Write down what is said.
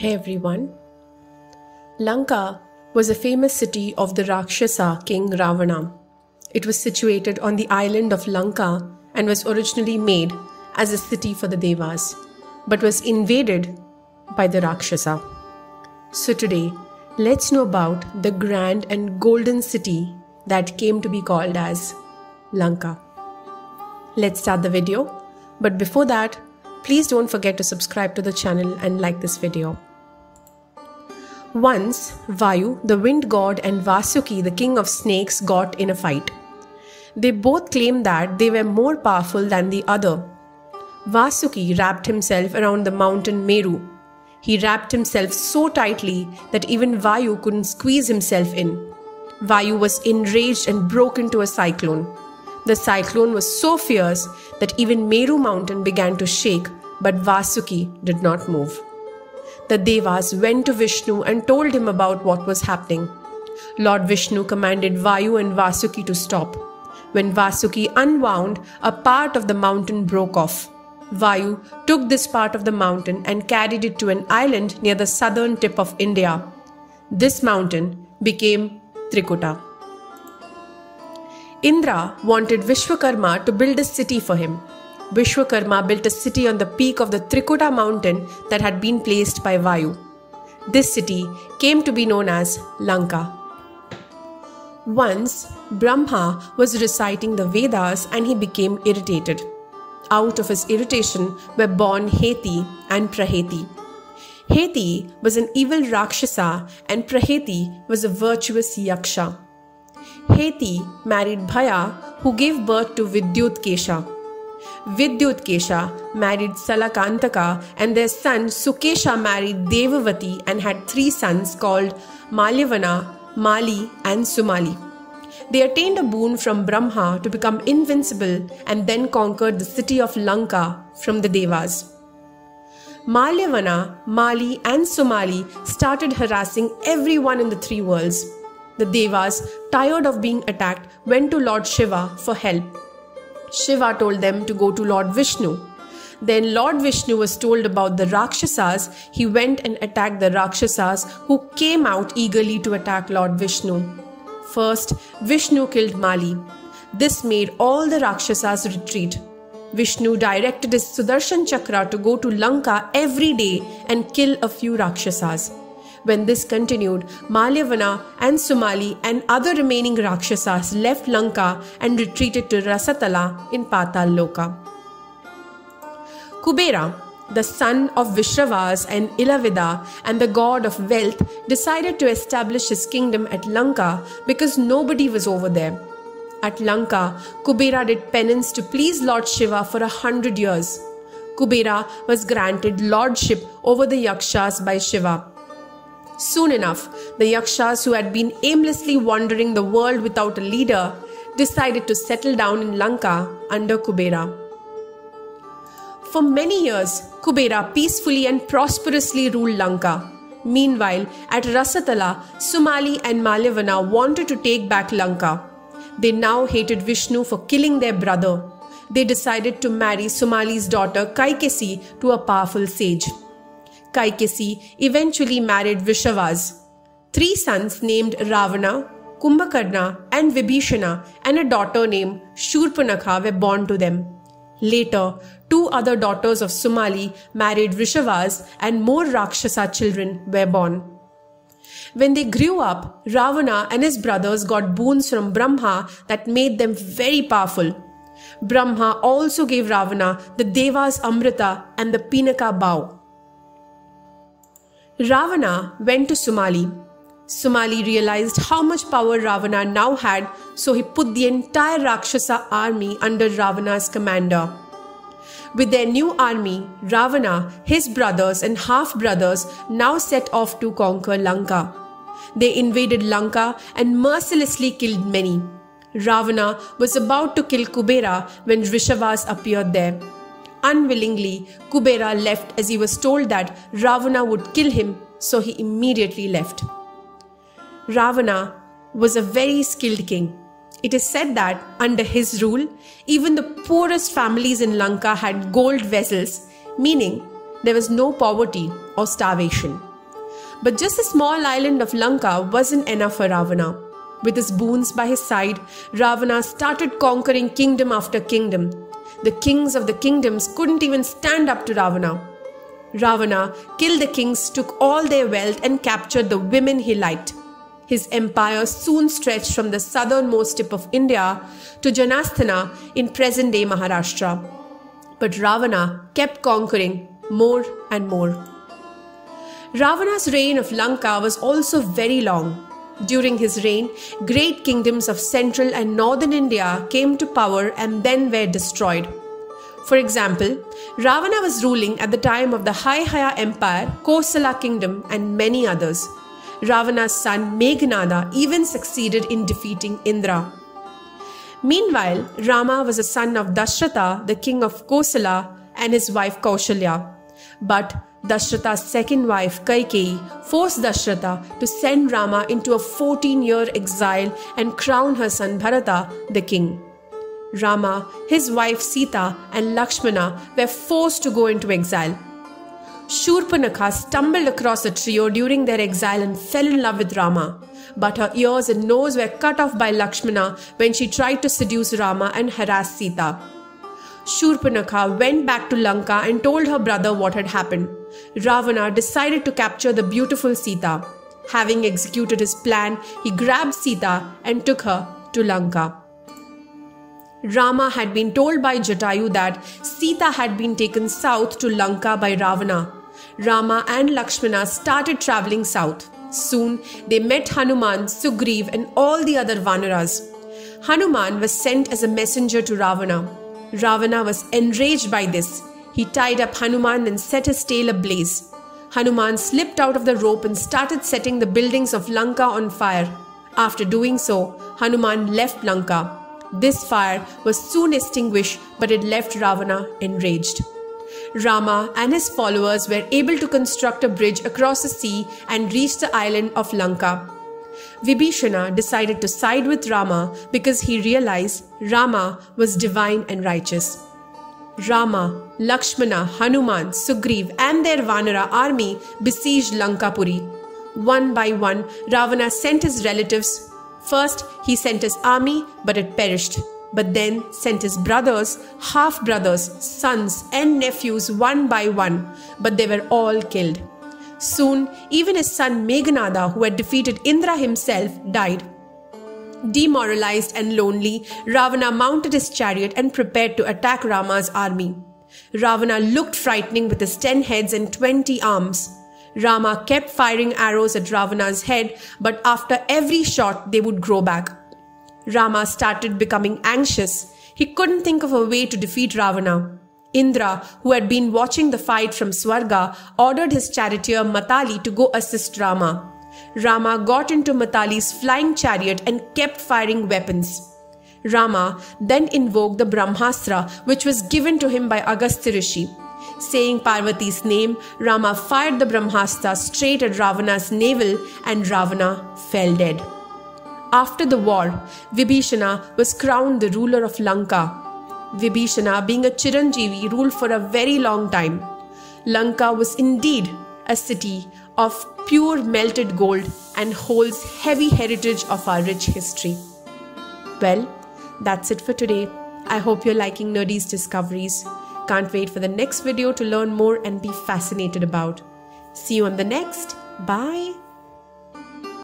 Hey everyone. Lanka was a famous city of the Rakshasa king Ravana. It was situated on the island of Lanka and was originally made as a city for the Devas, but was invaded by the Rakshasa. So today, let's know about the grand and golden city that came to be called as Lanka. Let's start the video, but before that, please don't forget to subscribe to the channel and like this video. Once, Vayu, the wind god, and Vasuki, the king of snakes, got in a fight. They both claimed that they were more powerful than the other. Vasuki wrapped himself around the mountain Meru. He wrapped himself so tightly that even Vayu couldn't squeeze himself in. Vayu was enraged and broke into a cyclone. The cyclone was so fierce that even Meru mountain began to shake, but Vasuki did not move. The Devas went to Vishnu and told him about what was happening. Lord Vishnu commanded Vayu and Vasuki to stop. When Vasuki unwound, a part of the mountain broke off. Vayu took this part of the mountain and carried it to an island near the southern tip of India. This mountain became Trikuta. Indra wanted Vishwakarma to build a city for him. Vishwakarma built a city on the peak of the Trikuta mountain that had been placed by Vayu. This city came to be known as Lanka. Once, Brahma was reciting the Vedas and he became irritated. Out of his irritation were born Heti and Praheti. Heti was an evil Rakshasa and Praheti was a virtuous Yaksha. Heti married Bhaya, who gave birth to Vidyutkesha. Vidyutkesha married Salakantaka, and their son Sukesha married Devavati and had three sons called Malyavana, Mali, and Sumali. They attained a boon from Brahma to become invincible and then conquered the city of Lanka from the Devas. Malyavana, Mali, and Sumali started harassing everyone in the three worlds. The Devas, tired of being attacked, went to Lord Shiva for help. Shiva told them to go to Lord Vishnu. Then Lord Vishnu was told about the Rakshasas. He went and attacked the Rakshasas who came out eagerly to attack Lord Vishnu. First, Vishnu killed Mali. This made all the Rakshasas retreat. Vishnu directed his Sudarshan Chakra to go to Lanka every day and kill a few Rakshasas. When this continued, Malyavana and Sumali and other remaining Rakshasas left Lanka and retreated to Rasatala in Patal Loka. Kubera, the son of Vishravas and Ilavida and the god of wealth, decided to establish his kingdom at Lanka because nobody was over there. At Lanka, Kubera did penance to please Lord Shiva for a hundred years. Kubera was granted lordship over the Yakshas by Shiva. Soon enough, the Yakshas who had been aimlessly wandering the world without a leader decided to settle down in Lanka under Kubera. For many years, Kubera peacefully and prosperously ruled Lanka. Meanwhile, at Rasatala, Sumali and Malyavana wanted to take back Lanka. They now hated Vishnu for killing their brother. They decided to marry Sumali's daughter Kaikesi to a powerful sage. Kaikesi eventually married Vishravas. Three sons named Ravana, Kumbhakarna, and Vibhishana, and a daughter named Shurpanakha were born to them. Later, two other daughters of Sumali married Vishravas, and more Rakshasa children were born. When they grew up, Ravana and his brothers got boons from Brahma that made them very powerful. Brahma also gave Ravana the Devas Amrita and the Pinaka bow. Ravana went to Sumali. Sumali realized how much power Ravana now had, so he put the entire Rakshasa army under Ravana's commander. With their new army, Ravana, his brothers, and half brothers now set off to conquer Lanka. They invaded Lanka and mercilessly killed many. Ravana was about to kill Kubera when Vishravas appeared there. Unwillingly, Kubera left as he was told that Ravana would kill him, so he immediately left. Ravana was a very skilled king. It is said that under his rule, even the poorest families in Lanka had gold vessels, meaning there was no poverty or starvation. But just the small island of Lanka wasn't enough for Ravana. With his boons by his side, Ravana started conquering kingdom after kingdom. The kings of the kingdoms couldn't even stand up to Ravana. Ravana killed the kings, took all their wealth, and captured the women he liked. His empire soon stretched from the southernmost tip of India to Janasthana in present day Maharashtra. But Ravana kept conquering more and more. Ravana's reign of Lanka was also very long. During his reign, great kingdoms of central and northern India came to power and then were destroyed. For example, Ravana was ruling at the time of the Haihaya Empire, Kosala Kingdom, and many others. Ravana's son Meghnada even succeeded in defeating Indra. Meanwhile, Rama was a son of Dashratha, the king of Kosala, and his wife Kaushalya. But Dashratha's second wife Kaikeyi forced Dashratha to send Rama into a 14 year exile and crown her son Bharata the king. Rama, his wife Sita, and Lakshmana were forced to go into exile. Shurpanakha stumbled across the trio during their exile and fell in love with Rama. But her ears and nose were cut off by Lakshmana when she tried to seduce Rama and harass Sita. Shurpanakha went back to Lanka and told her brother what had happened. Ravana decided to capture the beautiful Sita. Having executed his plan, he grabbed Sita and took her to Lanka. Rama had been told by Jatayu that Sita had been taken south to Lanka by Ravana. Rama and Lakshmana started traveling south. Soon they met Hanuman, Sugriv, and all the other Vanaras. Hanuman was sent as a messenger to Ravana. Ravana was enraged by this. He tied up Hanuman and set his tail ablaze. Hanuman slipped out of the rope and started setting the buildings of Lanka on fire. After doing so, Hanuman left Lanka. This fire was soon extinguished, but it left Ravana enraged. Rama and his followers were able to construct a bridge across the sea and reach the island of Lanka. Vibhishana decided to side with Rama because he realized Rama was divine and righteous. Rama, Lakshmana, Hanuman, Sugriv, and their Vanara army besieged Lankapuri. One by one, Ravana sent his relatives First, he sent his army, but it perished. But then sent his brothers, half brothers, sons, and nephews one by one, but they were all killed. Soon, even his son Meghnada, who had defeated Indra himself, died. Demoralized and lonely, Ravana mounted his chariot and prepared to attack Rama's army. Ravana looked frightening with his ten heads and twenty arms. Rama kept firing arrows at Ravana's head, but after every shot, they would grow back. Rama started becoming anxious. He couldn't think of a way to defeat Ravana. Indra, who had been watching the fight from Swarga, ordered his charioteer Matali to go assist Rama. Rama got into Matali's flying chariot and kept firing weapons. Rama then invoked the Brahmastra, which was given to him by Agastya Rishi. Saying Parvati's name, Rama fired the Brahmastra straight at Ravana's navel and Ravana fell dead. After the war, Vibhishana was crowned the ruler of Lanka. Vibhishana, being a Chiranjeevi, ruled for a very long time. Lanka was indeed a city of pure melted gold and holds heavy heritage of our rich history. Well, that's it for today. I hope you're liking Nerdy's discoveries. Can't wait for the next video to learn more and be fascinated about. See you on the next. Bye.